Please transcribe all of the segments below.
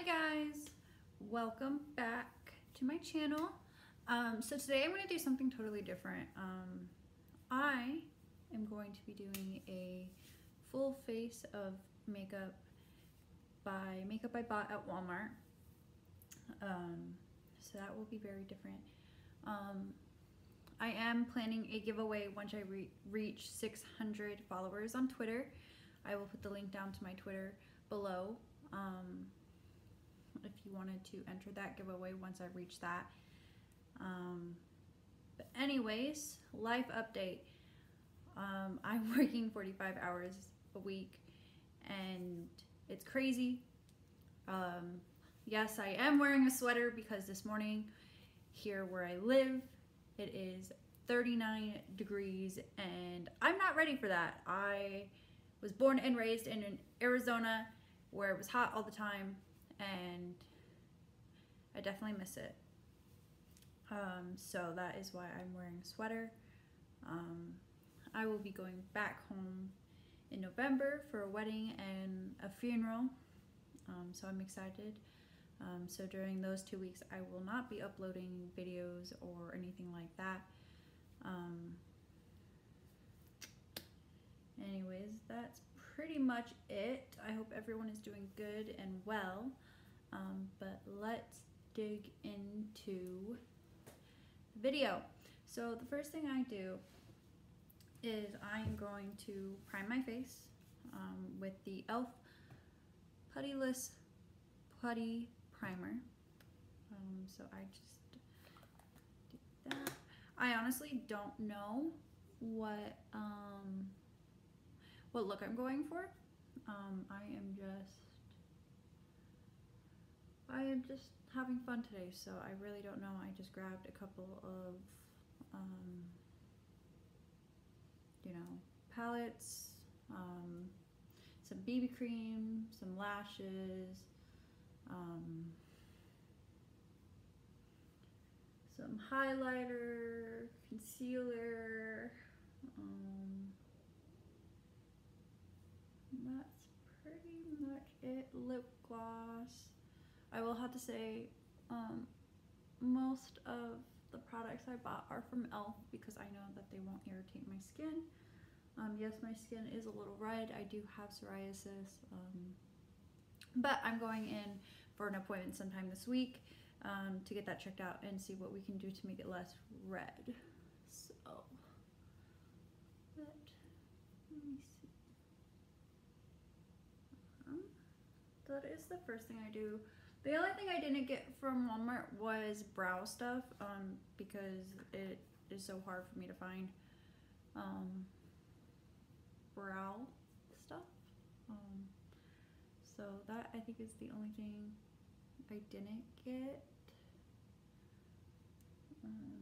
Hi guys, welcome back to my channel. Um, so today I'm going to do something totally different. Um, I am going to be doing a full face of makeup by makeup I bought at Walmart. Um, so that will be very different. Um, I am planning a giveaway once I re reach 600 followers on Twitter. I will put the link down to my Twitter below. Um, if you wanted to enter that giveaway once I reach that. Um, but anyways, life update. Um, I'm working 45 hours a week and it's crazy. Um, yes, I am wearing a sweater because this morning here where I live, it is 39 degrees and I'm not ready for that. I was born and raised in Arizona where it was hot all the time and I definitely miss it. Um, so that is why I'm wearing a sweater. Um, I will be going back home in November for a wedding and a funeral. Um, so I'm excited. Um, so during those two weeks, I will not be uploading videos or anything like that. Um, anyways, that's pretty much it. I hope everyone is doing good and well. Um, but let's dig into the video. So the first thing I do is I'm going to prime my face um, with the e.l.f. Poreless Putty Primer. Um, so I just did that. I honestly don't know what um, what look I'm going for. Um, I am just I am just having fun today, so I really don't know. I just grabbed a couple of, um, you know, palettes, um, some BB cream, some lashes, um, some highlighter, concealer, um, that's pretty much it, lip gloss, I will have to say um, most of the products I bought are from e.l.f. because I know that they won't irritate my skin. Um, yes, my skin is a little red. I do have psoriasis. Um, but I'm going in for an appointment sometime this week um, to get that checked out and see what we can do to make it less red. So, but, let me see. Um, that is the first thing I do the only thing I didn't get from Walmart was brow stuff um, because it is so hard for me to find um, brow stuff. Um, so that I think is the only thing I didn't get. Um,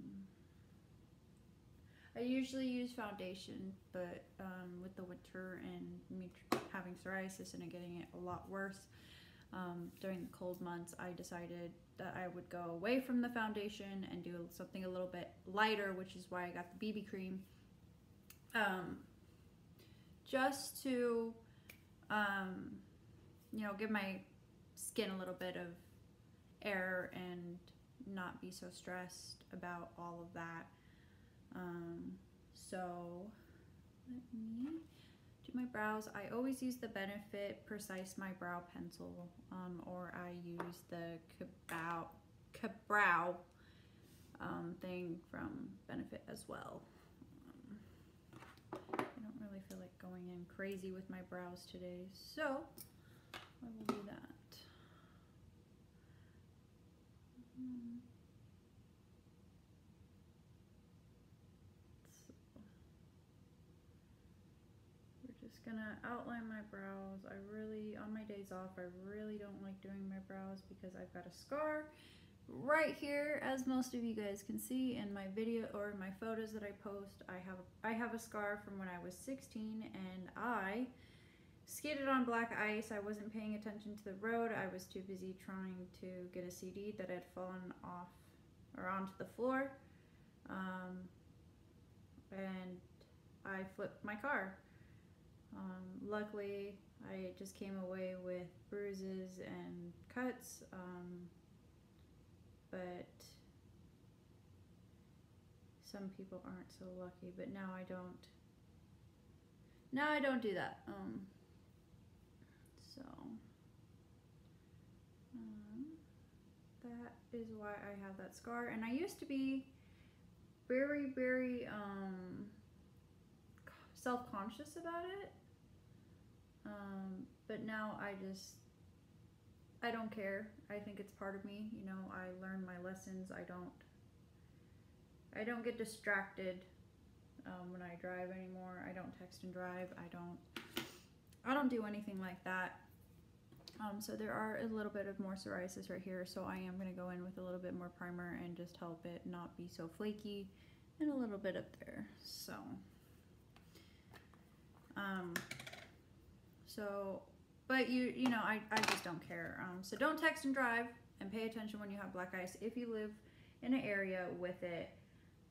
I usually use foundation, but um, with the winter and me having psoriasis and getting it a lot worse, um, during the cold months, I decided that I would go away from the foundation and do something a little bit lighter, which is why I got the BB cream. Um, just to, um, you know, give my skin a little bit of air and not be so stressed about all of that. Um, so let me do my brows, I always use the Benefit Precise My Brow Pencil, um, or I use the Kabrow, Kabrow um, thing from Benefit as well. Um, I don't really feel like going in crazy with my brows today, so I will do that. Mm. Gonna outline my brows. I really, on my days off, I really don't like doing my brows because I've got a scar right here, as most of you guys can see in my video or my photos that I post. I have, I have a scar from when I was 16 and I skated on black ice. I wasn't paying attention to the road. I was too busy trying to get a CD that had fallen off or onto the floor. Um, and I flipped my car um, luckily, I just came away with bruises and cuts, um, but some people aren't so lucky. But now I don't. Now I don't do that. Um, so um, that is why I have that scar. And I used to be very, very um, self-conscious about it. Um, but now I just I don't care. I think it's part of me. You know, I learn my lessons. I don't I don't get distracted um, when I drive anymore. I don't text and drive. I don't I don't do anything like that. Um, so there are a little bit of more psoriasis right here. So I am going to go in with a little bit more primer and just help it not be so flaky and a little bit up there. So, um, so, but you, you know, I, I just don't care. Um, so don't text and drive and pay attention when you have black ice if you live in an area with it.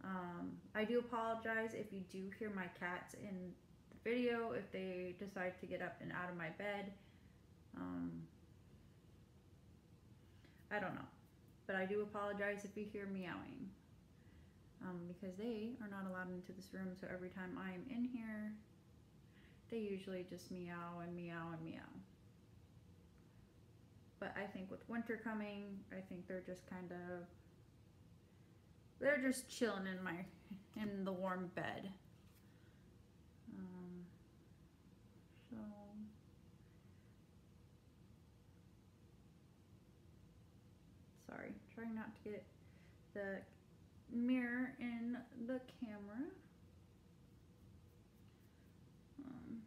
Um, I do apologize if you do hear my cats in the video, if they decide to get up and out of my bed. Um, I don't know. But I do apologize if you hear meowing. Um, because they are not allowed into this room, so every time I'm in here, they usually just meow and meow and meow. But I think with winter coming, I think they're just kind of they're just chilling in my in the warm bed. Um, so sorry, trying not to get the mirror in the camera. Um,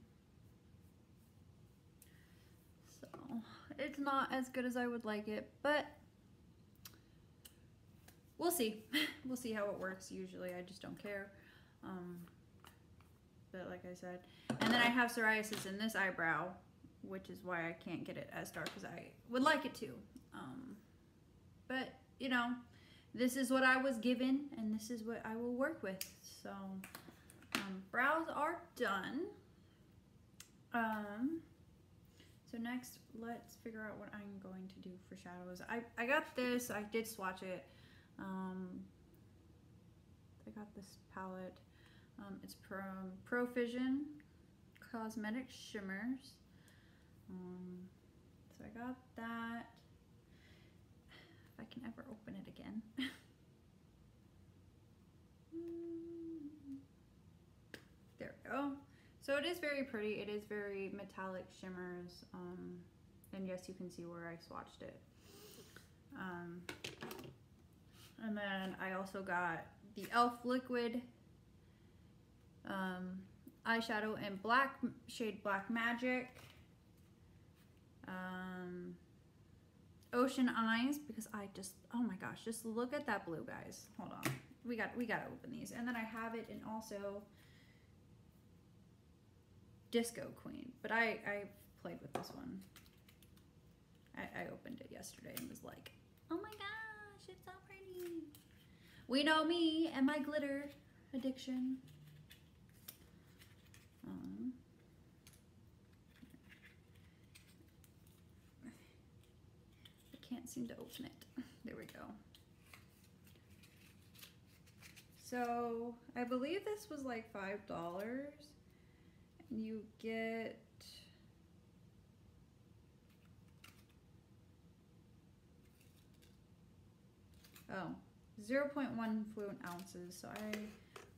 so it's not as good as I would like it, but we'll see. we'll see how it works. Usually I just don't care. Um, but like I said, and then I have psoriasis in this eyebrow, which is why I can't get it as dark as I would like it to. Um, but you know, this is what I was given and this is what I will work with. So um, brows are done. Um, so next, let's figure out what I'm going to do for shadows. I, I got this, I did swatch it. Um, I got this palette. Um, it's from Profusion Cosmetic Shimmers. Um, so I got that. If I can ever open it again. there we go. So it is very pretty. It is very metallic shimmers. Um, and yes, you can see where I swatched it. Um, and then I also got the e.l.f. Liquid um, eyeshadow in black shade Black Magic. Um, Ocean Eyes because I just oh my gosh, just look at that blue, guys. Hold on, we got we got to open these, and then I have it in also Disco Queen, but I I played with this one. I, I opened it yesterday and was like, oh my gosh, it's so pretty. We know me and my glitter addiction. Um, I can't seem to open it. There we go. So I believe this was like five dollars. And you get oh 0.1 fluent ounces. So I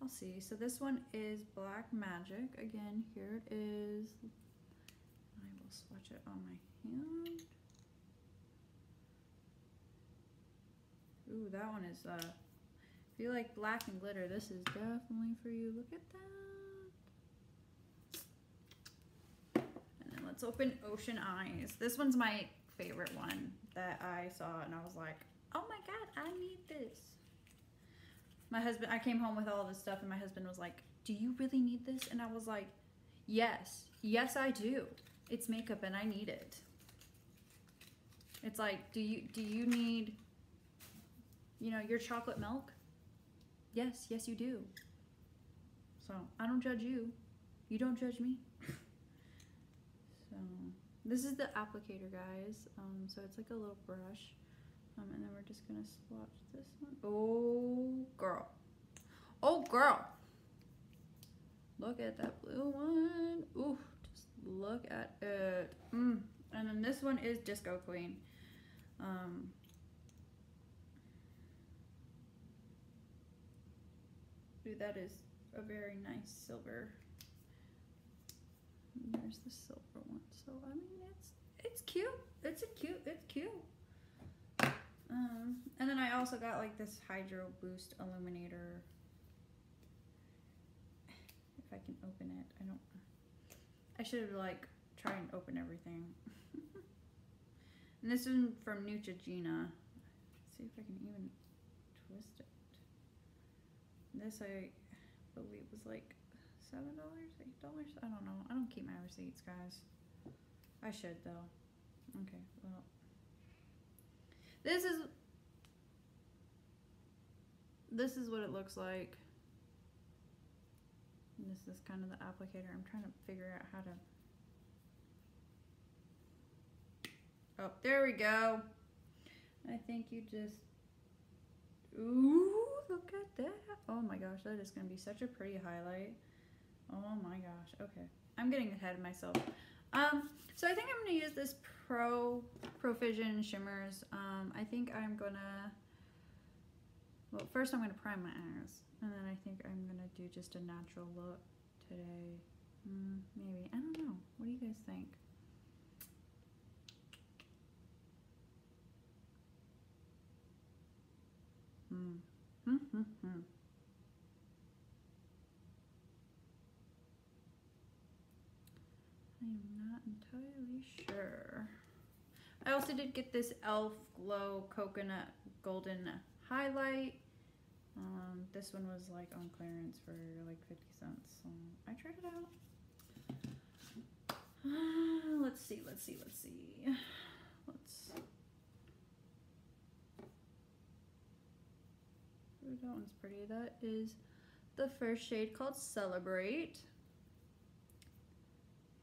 I'll see. So this one is Black Magic. Again, here it is. I will swatch it on my hand. Ooh, that one is, uh, if you like black and glitter, this is definitely for you. Look at that. And then let's open Ocean Eyes. This one's my favorite one that I saw and I was like, oh my God, I need this. My husband, I came home with all this stuff and my husband was like, do you really need this? And I was like, yes, yes I do. It's makeup and I need it. It's like, do you, do you need you know, your chocolate milk? Yes, yes you do. So I don't judge you. You don't judge me. This is the applicator, guys. Um, so it's like a little brush. Um, and then we're just gonna swatch this one. Oh, girl. Oh, girl. Look at that blue one. Ooh, just look at it. Mm. And then this one is Disco Queen. Um, that is a very nice silver. There's the silver one. So I mean, it's it's cute. It's a cute. It's cute. Um, and then I also got like this Hydro Boost Illuminator. If I can open it, I don't. I should have like try and open everything. and this one from Neutrogena. Let's see if I can even twist it. This I believe was like seven dollars, eight dollars. I don't know. I don't keep my receipts, guys. I should though. Okay, well, this is this is what it looks like. And this is kind of the applicator. I'm trying to figure out how to. Oh, there we go. I think you just. Ooh, look at that. Oh my gosh, that is going to be such a pretty highlight. Oh my gosh. Okay. I'm getting ahead of myself. Um, so I think I'm to use this Pro Profusion Shimmers. Um, I think I'm to, well, first I'm to prime my eyes. And then I think I'm to do just a natural look today. Mm, maybe. I don't know. What do you guys think? Hmm. Hmm, hmm, hmm. I am not entirely sure. I also did get this e.l.f. Glow Coconut Golden Highlight. Um, this one was like on clearance for like 50 cents. So I tried it out. Let's see, let's see, let's see. Let's. That one's pretty. That is the first shade called Celebrate.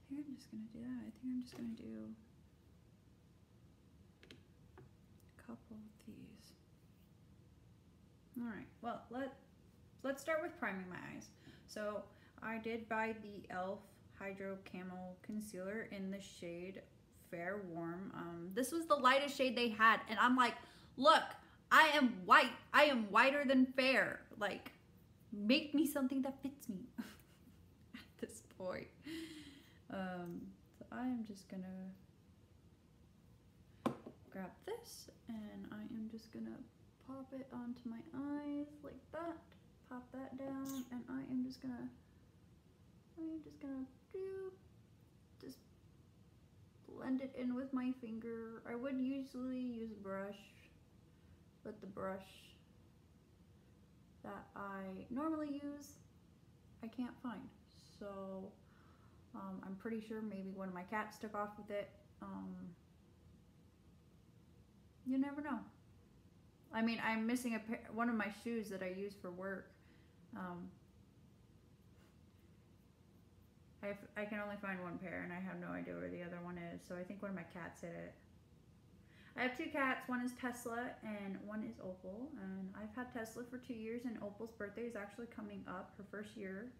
Think I'm just gonna do that. I think I'm just gonna do a couple of these. All right, well, let, let's start with priming my eyes. So I did buy the e.l.f. Hydro Camo Concealer in the shade Fair Warm. Um, this was the lightest shade they had, and I'm like, look, I am white. I am whiter than fair. Like, make me something that fits me at this point. Um, so I am just gonna grab this and I am just gonna pop it onto my eyes like that. Pop that down and I am just gonna, I'm just gonna do, just blend it in with my finger. I would usually use a brush, but the brush that I normally use, I can't find. So um, I'm pretty sure maybe one of my cats took off with it. Um, you never know. I mean, I'm missing a pair, one of my shoes that I use for work. Um, I, I can only find one pair and I have no idea where the other one is. So I think one of my cats hit it. I have two cats. One is Tesla and one is Opal. And I've had Tesla for two years and Opal's birthday is actually coming up. Her first year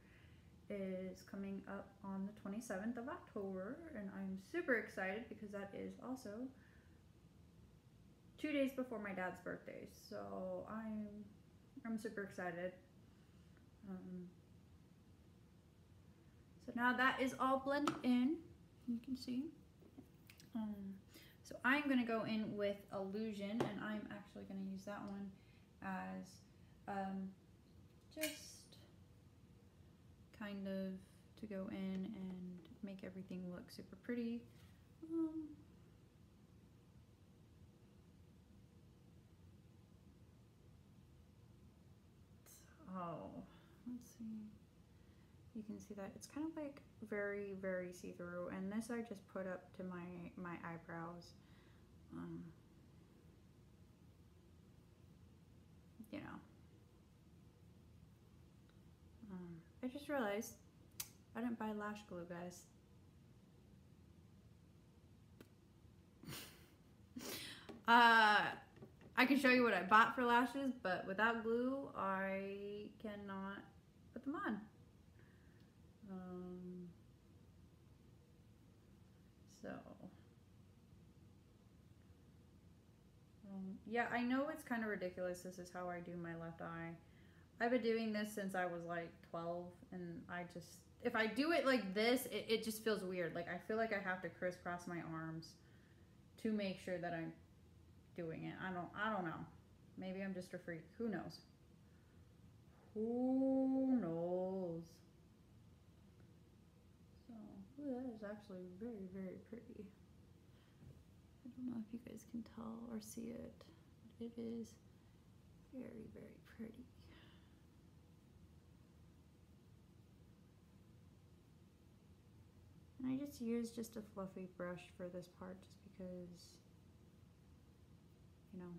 is coming up on the 27th of October. And I'm super excited because that is also two days before my dad's birthday. So I'm, I'm super excited. Um, so now that is all blended in. You can see. Um, so I'm going to go in with Illusion, and I'm actually going to use that one as um, just kind of to go in and make everything look super pretty. Um, oh, let's see. You can see that it's kind of like very, very see-through. And this I just put up to my, my eyebrows. Um, you know. Um, I just realized I didn't buy lash glue, guys. Uh, I can show you what I bought for lashes, but without glue, I cannot put them on. Um, so, um, yeah, I know it's kind of ridiculous. This is how I do my left eye. I've been doing this since I was like 12, and I just, if I do it like this, it, it just feels weird. Like, I feel like I have to crisscross my arms to make sure that I'm doing it. I don't, I don't know. Maybe I'm just a freak. Who knows? Who knows? So, ooh, that is actually very, very pretty. I don't know if you guys can tell or see it. But it is very, very pretty. And I just use just a fluffy brush for this part just because, you know,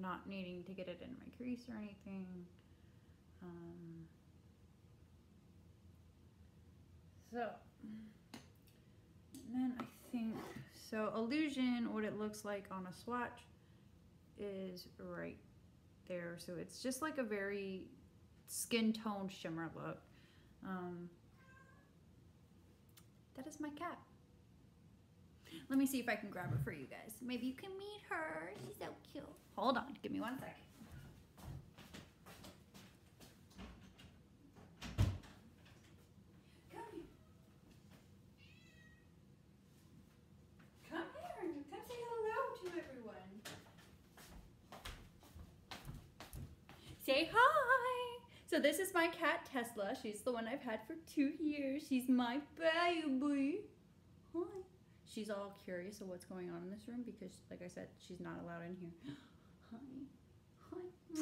not needing to get it in my crease or anything. Um, so, and then I think, so Illusion, what it looks like on a swatch is right there. So it's just like a very skin tone shimmer look. Um, that is my cat. Let me see if I can grab her for you guys. Maybe you can meet her. She's so cute. Hold on. Give me one second. Come here. Come here. Come say hello to everyone. Say hi. So this is my cat Tesla. She's the one I've had for two years. She's my baby. Hi. She's all curious of what's going on in this room because, like I said, she's not allowed in here. Hi. Hi.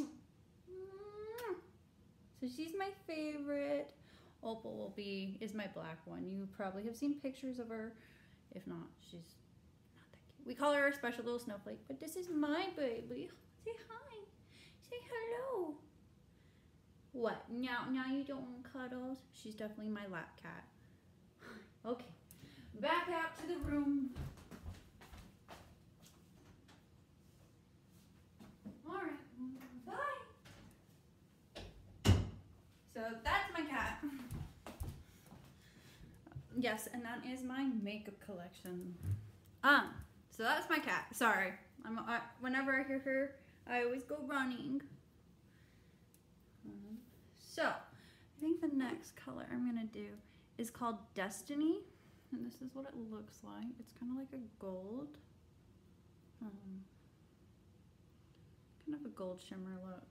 So she's my favorite. Opal will be is my black one. You probably have seen pictures of her. If not, she's not that cute. We call her a special little snowflake, but this is my baby. Say hi. Say hello. What? Now, now you don't want cuddles? She's definitely my lap cat. Okay, back out to the room. All right, bye. So that's my cat. Yes, and that is my makeup collection. Um, so that's my cat. Sorry, I'm. I, whenever I hear her, I always go running. So, I think the next color I'm gonna do is called Destiny, and this is what it looks like. It's kind of like a gold, um, kind of a gold shimmer look.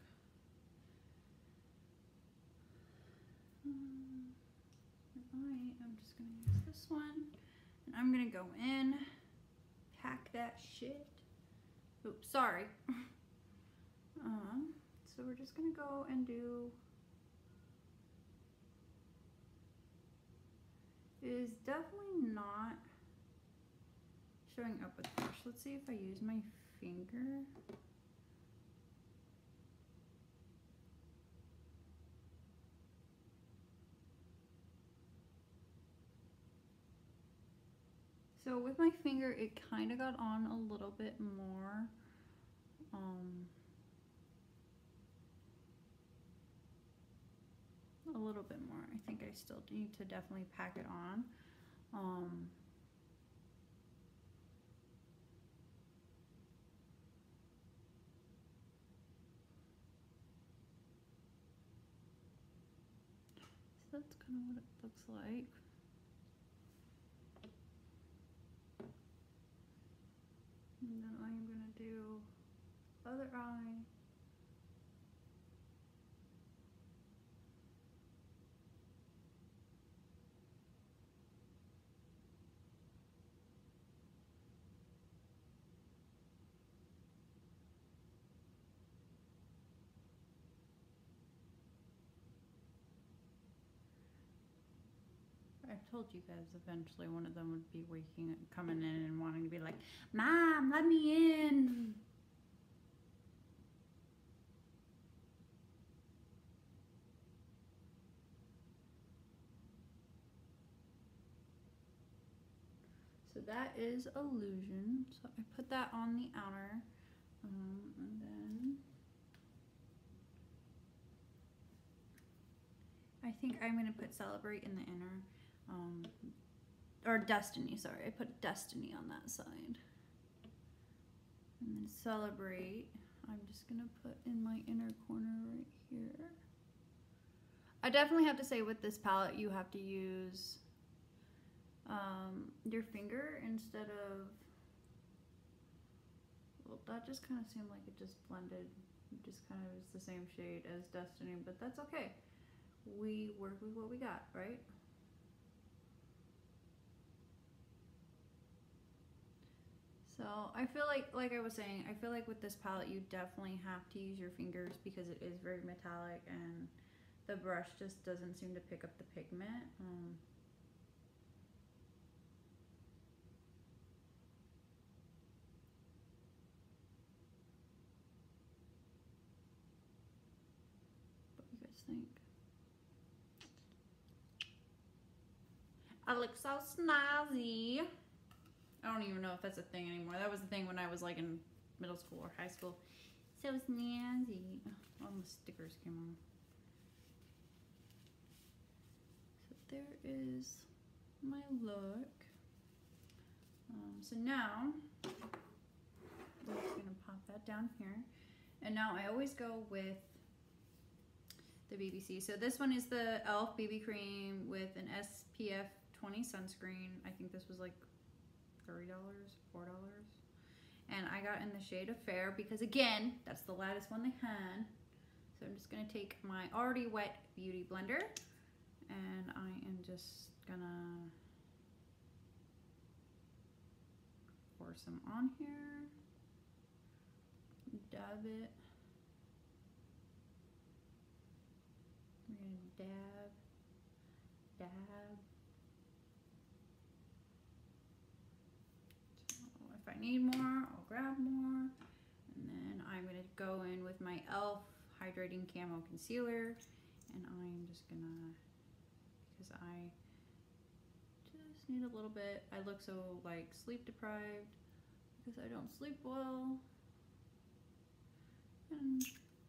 Um, I am just gonna use this one, and I'm gonna go in, pack that shit. Oops, sorry. um, so we're just gonna go and do is definitely not showing up with brush. Let's see if I use my finger. So with my finger, it kind of got on a little bit more. Um, a little bit more. I think I still need to definitely pack it on. Um, so that's kind of what it looks like. And then I'm going to do other eye. I told you guys eventually one of them would be waking, coming in and wanting to be like, Mom, let me in. So that is Illusion. So I put that on the outer. Um, and then I think I'm going to put Celebrate in the inner. Um, or Destiny, sorry. I put Destiny on that side. And then Celebrate, I'm just going to put in my inner corner right here. I definitely have to say with this palette, you have to use um, your finger instead of, well, that just kind of seemed like it just blended, it just kind of is the same shade as Destiny, but that's okay. We work with what we got, right? So I feel like, like I was saying, I feel like with this palette, you definitely have to use your fingers because it is very metallic and the brush just doesn't seem to pick up the pigment. Um, what do you guys think? I look so snazzy. I don't even know if that's a thing anymore. That was the thing when I was like in middle school or high school. So snazzy. Oh, all the stickers came on. So there is my look. Um, so now, I'm just gonna pop that down here. And now I always go with the BBC. So this one is the e.l.f. BB cream with an SPF 20 sunscreen. I think this was like $30, $4. And I got in the shade of Fair because again, that's the lightest one they had. So I'm just gonna take my already wet beauty blender and I am just gonna pour some on here, dab it. Dab, dab. So if Need more, I'll grab more. And then I'm gonna go in with my e.l.f. Hydrating Camo Concealer and I'm just gonna because I just need a little bit. I look so like sleep deprived because I don't sleep well. And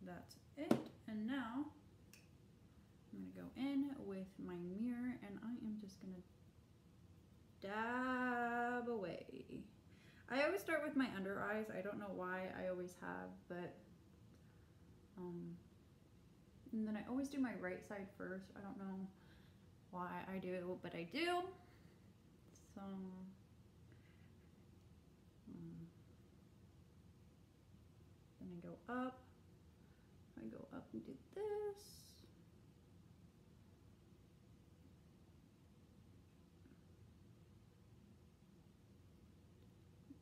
that's it. And now I'm gonna go in with my mirror and I am just gonna dab away. I always start with my under eyes. I don't know why I always have, but um, and then I always do my right side first. I don't know why I do, it but I do. So, um, then I go up. I go up and do this.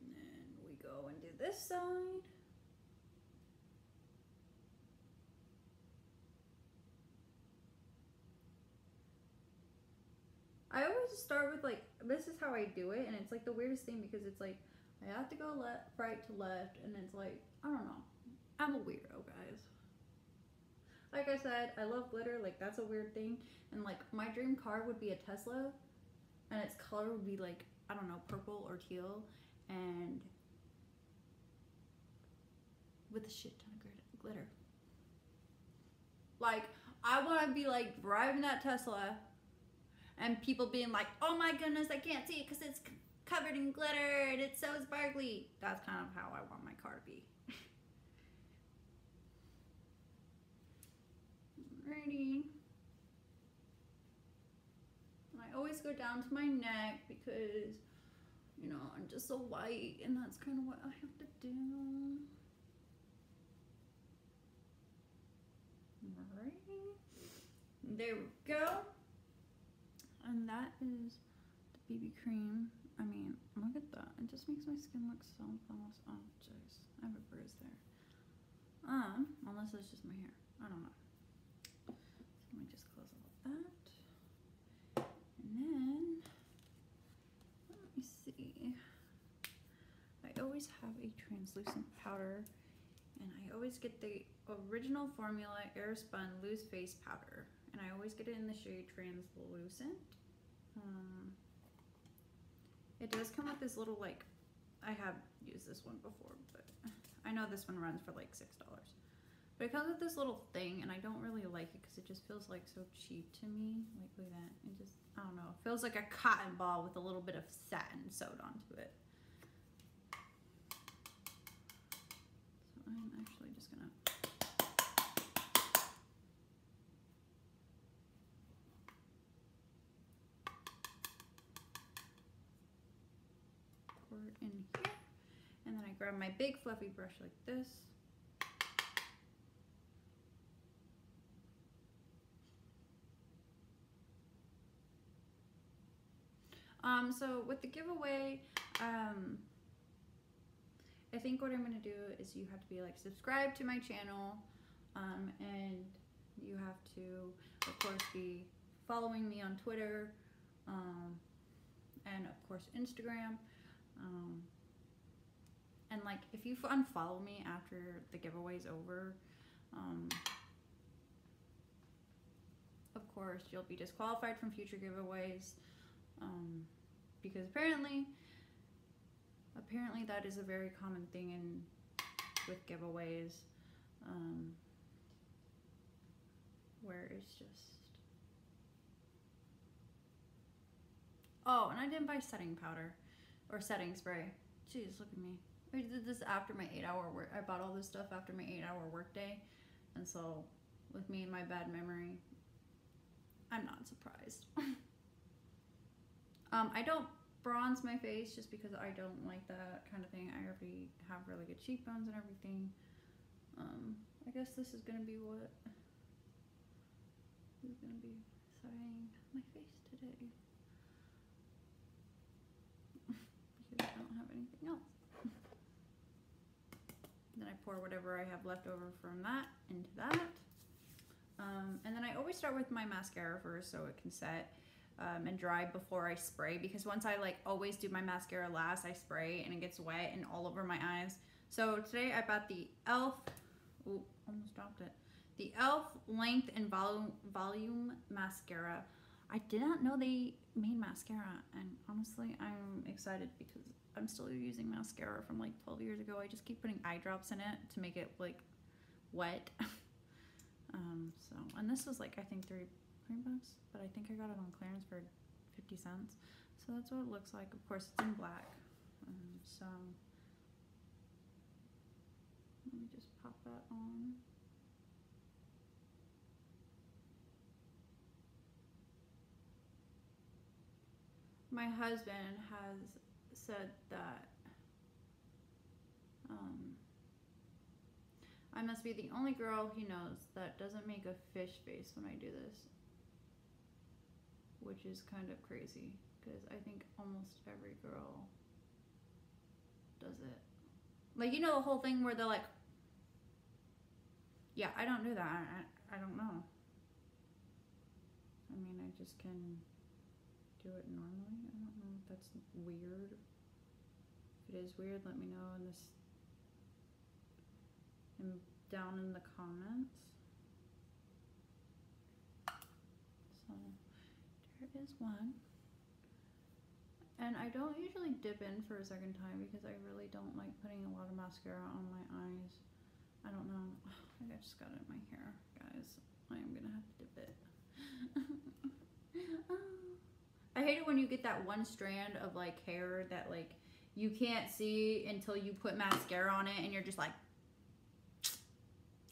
And then we go and do this side. I always start with like this is how I do it, and it's like the weirdest thing because it's like I have to go left, right to left, and it's like I don't know. I'm a weirdo, guys. Like I said, I love glitter. Like that's a weird thing, and like my dream car would be a Tesla, and its color would be like I don't know, purple or teal, and with a shit ton of glitter. Like I want to be like driving that Tesla and people being like, "Oh my goodness, I can't see it because it's covered in glitter and it's so sparkly." That's kind of how I want my car to be. Ready. I always go down to my neck because, you know, I'm just so white and that's kind of what I have to do. Alright. There we go. And that is the BB cream. I mean, look at that. It just makes my skin look so flawless. Oh, jeez. I have a bruise there. Um, unless it's just my hair. I don't know. So let me just close all of that. And then, let me see. I always have a translucent powder. And I always get the original formula Airspun Loose Face Powder. And I always get it in the shade Translucent. Um, It does come with this little like, I have used this one before, but I know this one runs for like $6. But it comes with this little thing and I don't really like it because it just feels like so cheap to me. Like look at that. It just, I don't know. It feels like a cotton ball with a little bit of satin sewed onto it. So I'm actually just gonna in here. And then I grab my big fluffy brush like this. Um, so with the giveaway, um, I think what I'm gonna do is you have to be like subscribed to my channel, um, and you have to, of course, be following me on Twitter, um, and of course Instagram. Um, and like if you unfollow me after the giveaway's over, um, of course you'll be disqualified from future giveaways um, because apparently apparently that is a very common thing in with giveaways um, where it's just oh and I didn't buy setting powder or setting spray. Jeez look at me. I did this after my eight hour work I bought all this stuff after my eight hour work day. And so with me and my bad memory I'm not surprised. Um, I don't bronze my face just because I don't like that kind of thing. I already have really good cheekbones and everything. Um, I guess this is gonna be what is gonna be setting my face today because I don't have anything else. then I pour whatever I have left over from that into that. Um, and then I always start with my mascara first so it can set um, and dry before I spray because once I like always do my mascara last, I spray and it gets wet and all over my eyes. So today I bought the e.l.f. Ooh, almost dropped it. The e.l.f. Length and Volume, volume Mascara. I did not know they made mascara and honestly I'm excited because I'm still using mascara from like 12 years ago. I just keep putting eye drops in it to make it like wet. um, so, and this was like I think three three bucks, but I think I got it on clearance for 50 cents. So that's what it looks like. Of course, it's in black. Um, so let me just pop that on. My husband has said that um, I must be the only girl he knows that doesn't make a fish face when I do this which is kind of crazy because I think almost every girl does it. Like, you know, the whole thing where they're like, yeah, I don't do that. I, I, I don't know. I mean, I just can do it normally. I don't know if that's weird. If it is weird, let me know in this, down in the comments. So there is one. And I don't usually dip in for a second time because I really don't like putting a lot of mascara on my eyes. I don't know. I just got it in my hair, guys. I am gonna have to dip it. Oh. I hate it when you get that one strand of like hair that like you can't see until you put mascara on it and you're just like,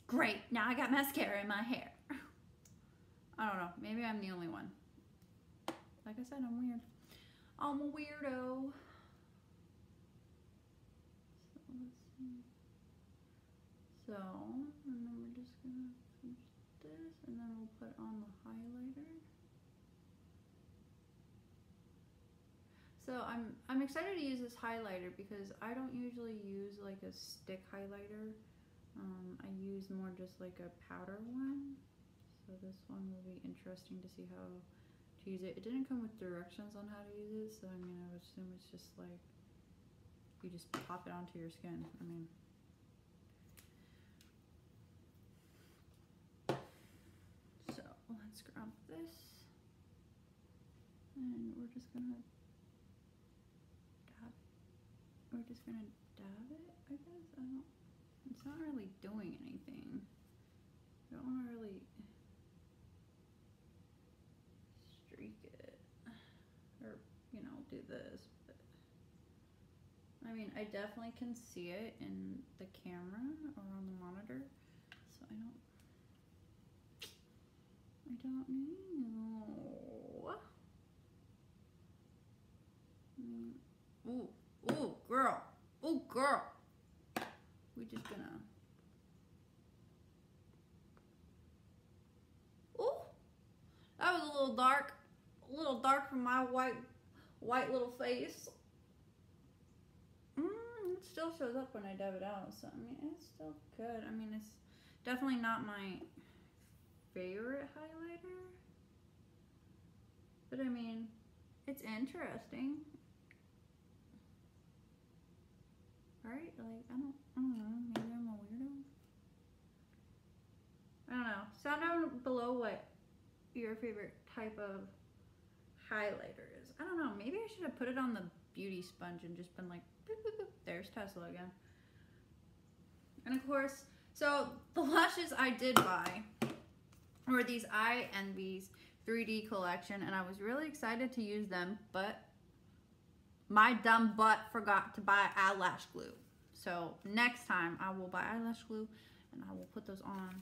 great, now I got mascara in my hair. I don't know, maybe I'm the only one. Like I said, I'm weird. I'm a weirdo. So and then we're just gonna finish this and then we'll put on the highlighter. So I'm I'm excited to use this highlighter because I don't usually use like a stick highlighter. Um, I use more just like a powder one. So this one will be interesting to see how to use it. It didn't come with directions on how to use it, so I mean, I would assume it's just like you just pop it onto your skin. I mean, so let's grab this, and we're just gonna we're just gonna dab it, I guess. I don't, it's not really doing anything. I don't wanna really streak it. Or, you know, do this, but. I mean, I definitely can see it in the camera or on the monitor, so I don't. I don't know. Mm, Ooh, ooh, girl. Ooh, girl. We're just gonna. Ooh, that was a little dark. A little dark for my white, white little face. Mm, it still shows up when I dab it out, so I mean, it's still good. I mean, it's definitely not my favorite highlighter. But I mean, it's interesting. Right? Like, I don't, I don't know. Maybe I'm a weirdo. I don't know. Sound down below what your favorite type of highlighter is. I don't know. Maybe I should have put it on the beauty sponge and just been like, boop, boop, boop. there's Tesla again. And of course, so the lashes I did buy were these Eye Envies 3D collection, and I was really excited to use them, but my dumb butt forgot to buy eyelash glue. So next time I will buy eyelash glue and I will put those on.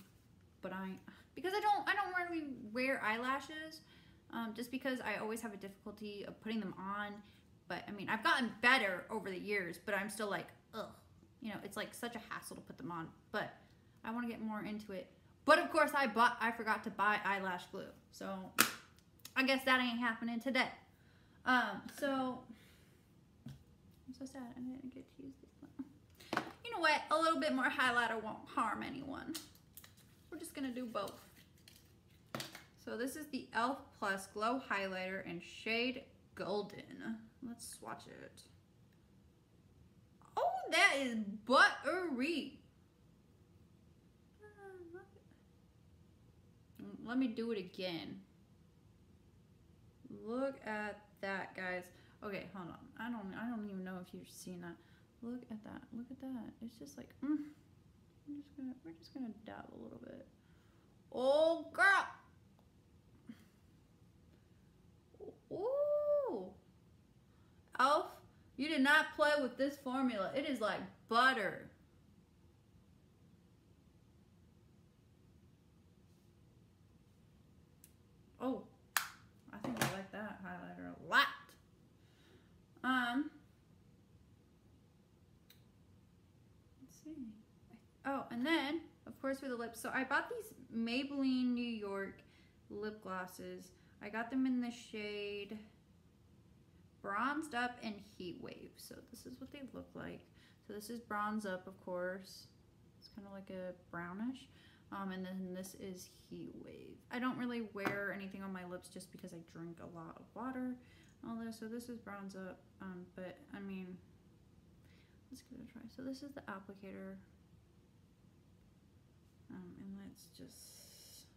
But I, because I don't, I don't really wear eyelashes, um, just because I always have a difficulty of putting them on. But I mean, I've gotten better over the years, but I'm still like, ugh, you know, it's like such a hassle to put them on. But I want to get more into it. But of course, I bought, I forgot to buy eyelash glue. So I guess that ain't happening today. Um, so I'm so sad I didn't get to use know what? A little bit more highlighter won't harm anyone. We're just gonna do both. So this is the e.l.f. Plus Glow Highlighter in shade Golden. Let's swatch it. Oh, that is buttery. Mm, let me do it again. Look at that, guys. Okay, hold on. I don't I don't even know if you've seen that. Look at that. Look at that. It's just like mm. I'm just gonna we're just gonna dab a little bit. Oh girl. Ooh. Elf, you did not play with this formula. It is like butter. Oh, I think I like that highlighter a lot. Um, let's see. Oh, and then, of course, for the lips. So I bought these Maybelline New York lip glosses. I got them in the shade Bronzed Up and Heat Wave. So this is what they look like. So this is Bronze Up, of course. It's kind of like a brownish. Um, and then this is Heat Wave. I don't really wear anything on my lips just because I drink a lot of water all this. So this is Bronze Up, um, but I mean, let's give it a try. So this is the applicator. Um, and let's just,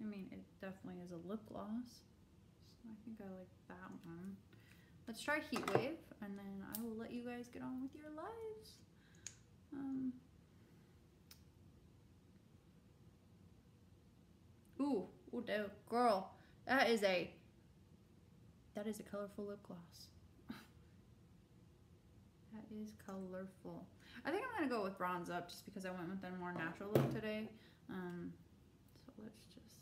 I mean, it definitely is a lip gloss. So I think I like that one. Let's try Heat Wave, and then I will let you guys get on with your lives. Um, Ooh, ooh, girl, that is a that is a colorful lip gloss. that is colorful. I think I'm gonna go with bronze up just because I went with a more natural look today. Um, so let's just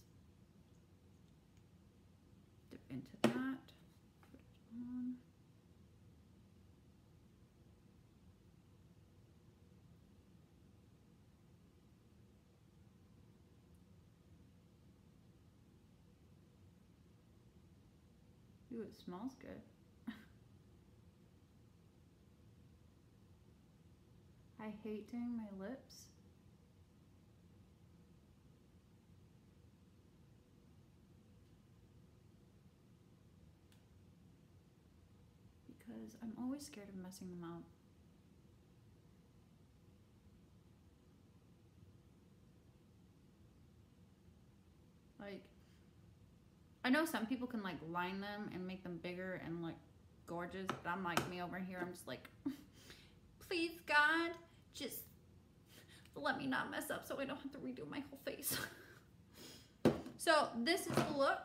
dip into that. Put it on. Ooh, it smells good. I hate doing my lips. Because I'm always scared of messing them up. Like, I know some people can like line them and make them bigger and like gorgeous. But I'm like me over here. I'm just like, please God, just let me not mess up so I don't have to redo my whole face. so this is the look.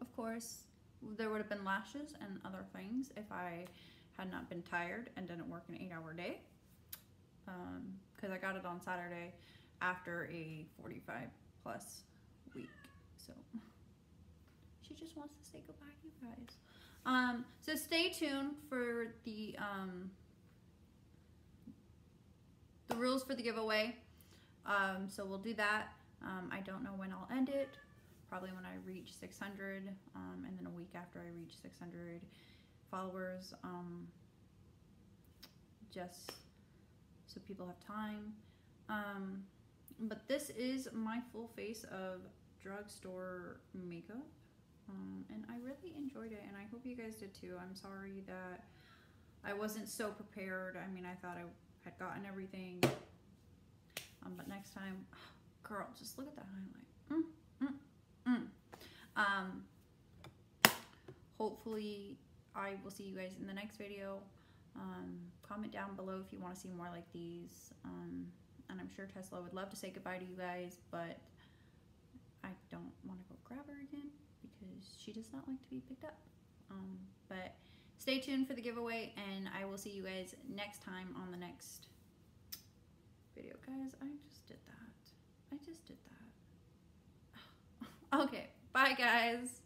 Of course, there would have been lashes and other things if I had not been tired and didn't work an eight hour day. Um, because um, I got it on Saturday after a 45 plus week. So she just wants to say goodbye you guys. Um, so stay tuned for the um, the rules for the giveaway. Um, so we'll do that. Um, I don't know when I'll end it. Probably when I reach 600, um, and then a week after I reach 600 followers. Um, just so people have time. Um, but this is my full face of drugstore makeup. Um, and I really enjoyed it, and I hope you guys did too. I'm sorry that I wasn't so prepared. I mean, I thought I had gotten everything. Um, but next time, girl, just look at that highlight. Mm, mm, mm. Um, hopefully, I will see you guys in the next video. Um, comment down below if you want to see more like these. Um, and I'm sure Tesla would love to say goodbye to you guys, but I don't want to go grab her again because she does not like to be picked up. Um, but stay tuned for the giveaway, and I will see you guys next time on the next video. Guys, I just did that. I just did that. okay, bye guys.